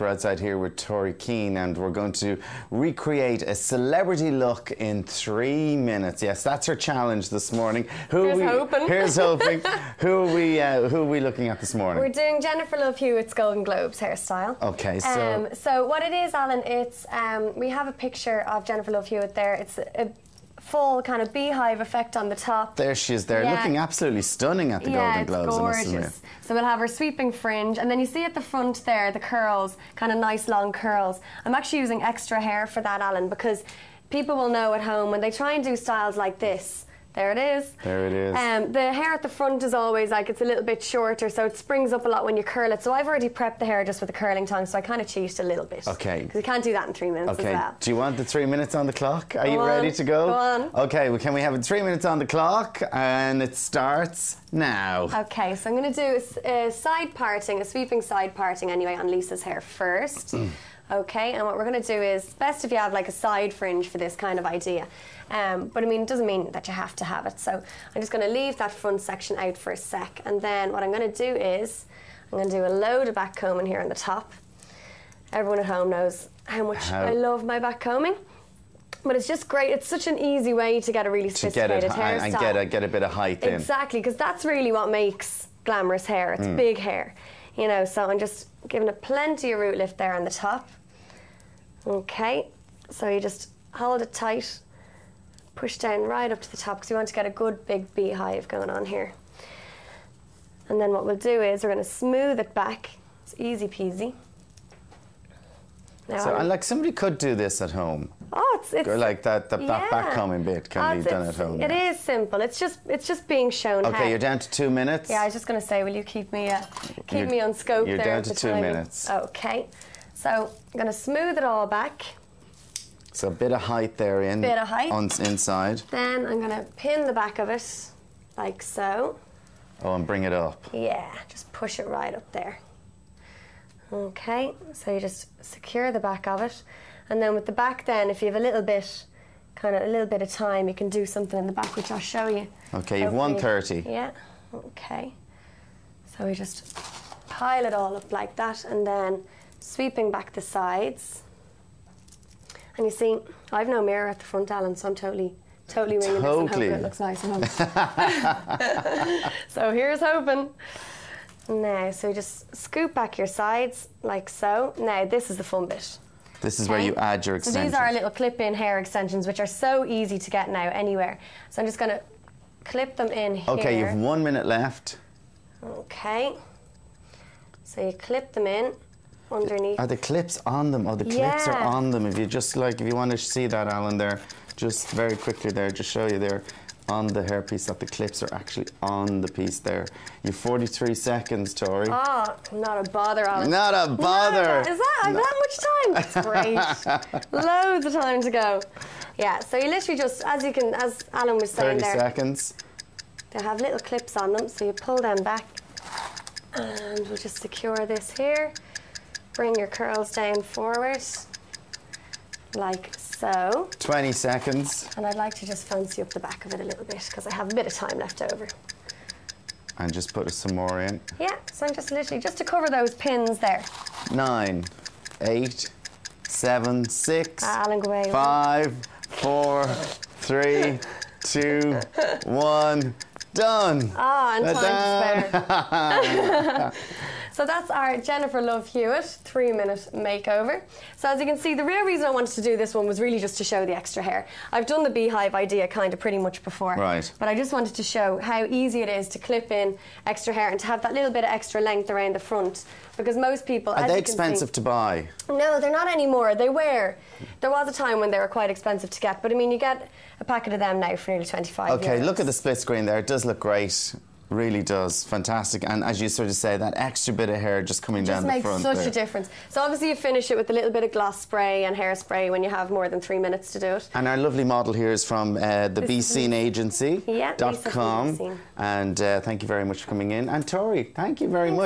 We're outside here with Tori Keane and we're going to recreate a celebrity look in three minutes. Yes, that's her challenge this morning. Who here's we, hoping. Here's hoping. who are we uh, who are we looking at this morning? We're doing Jennifer Love Hewitt's Golden Globes hairstyle. Okay, so um, so what it is, Alan, it's um, we have a picture of Jennifer Love Hewitt there. It's a, full kind of beehive effect on the top. There she is there, yeah. looking absolutely stunning at the yeah, Golden Globes. Yeah, gorgeous. So we'll have her sweeping fringe, and then you see at the front there, the curls, kind of nice long curls. I'm actually using extra hair for that, Alan, because people will know at home when they try and do styles like this, there it is. There it is. Um, the hair at the front is always like it's a little bit shorter, so it springs up a lot when you curl it. So I've already prepped the hair just with a curling tongue, so I kind of cheated a little bit. Okay. Because you can't do that in three minutes okay. as well. Do you want the three minutes on the clock? Are go you on. ready to go? Go on. Okay, well, can we have it three minutes on the clock? And it starts now. Okay, so I'm going to do a, a side parting, a sweeping side parting anyway on Lisa's hair first. Okay, and what we're going to do is best if you have like a side fringe for this kind of idea. Um, but I mean, it doesn't mean that you have to have it. So I'm just going to leave that front section out for a sec. And then what I'm going to do is I'm going to do a load of back combing here on the top. Everyone at home knows how much how? I love my back combing. But it's just great. It's such an easy way to get a really sophisticated to get it, hairstyle. And get a, get a bit of height exactly, in. Exactly, because that's really what makes glamorous hair. It's mm. big hair. You know, so I'm just giving it plenty of root lift there on the top. Okay, so you just hold it tight, push down right up to the top because you want to get a good big beehive going on here. And then what we'll do is we're going to smooth it back. It's easy peasy. Now so, and like somebody could do this at home. Oh, it's, it's like that. The yeah. back combing bit can be done at home. It is simple. It's just it's just being shown. Okay, how. you're down to two minutes. Yeah, I was just going to say, will you keep me uh, keep you're, me on scope? You're down to two timing. minutes. Okay, so I'm going to smooth it all back. So a bit of height there in. Bit of height. On inside. Then I'm going to pin the back of it, like so. Oh, and bring it up. Yeah, just push it right up there. Okay, so you just secure the back of it. And then with the back then, if you have a little bit, kind of a little bit of time, you can do something in the back, which I'll show you. Okay, you've 130. Yeah, okay. So we just pile it all up like that and then sweeping back the sides. And you see, I've no mirror at the front, Alan, so I'm totally, totally winging totally. this and hoping it looks nice and So here's hoping. Now, so you just scoop back your sides like so. Now, this is the fun bit. This is okay. where you add your extensions. So these are our little clip-in hair extensions, which are so easy to get now anywhere. So I'm just going to clip them in here. Okay, you've one minute left. Okay. So you clip them in underneath. Are the clips on them? Oh, the clips yeah. are on them. If you just like, if you want to see that, Alan, there, just very quickly there, just show you there on the hairpiece that the clips are actually on the piece there. You've 43 seconds, Tori. Oh, not a bother, Alan. Not a bother. Is that, no. that much time? That's great. Loads of time to go. Yeah, so you literally just, as you can, as Alan was saying 30 there. 30 seconds. They have little clips on them, so you pull them back. And we'll just secure this here. Bring your curls down forward, like so. 20 seconds. And I'd like to just fancy up the back of it a little bit because I have a bit of time left over. And just put some more in. Yeah, so I'm just literally, just to cover those pins there. Nine, eight, seven, six, ah, Alan, go away, five, four, three, two, one, done. Ah, and time to spare. So that's our Jennifer Love Hewitt three minute makeover. So as you can see, the real reason I wanted to do this one was really just to show the extra hair. I've done the beehive idea kind of pretty much before. Right. But I just wanted to show how easy it is to clip in extra hair and to have that little bit of extra length around the front. Because most people are they expensive see, to buy? No, they're not anymore. They were. There was a time when they were quite expensive to get, but I mean, you get a packet of them now for nearly 25 Okay, euros. look at the split screen there. It does look great. Really does. Fantastic. And as you sort of say, that extra bit of hair just coming just down the front. Just makes such a difference. So obviously you finish it with a little bit of gloss spray and hairspray when you have more than three minutes to do it. And our lovely model here is from uh, the Bscene Agency. Yeah, com. And uh, thank you very much for coming in. And Tori, thank you very much.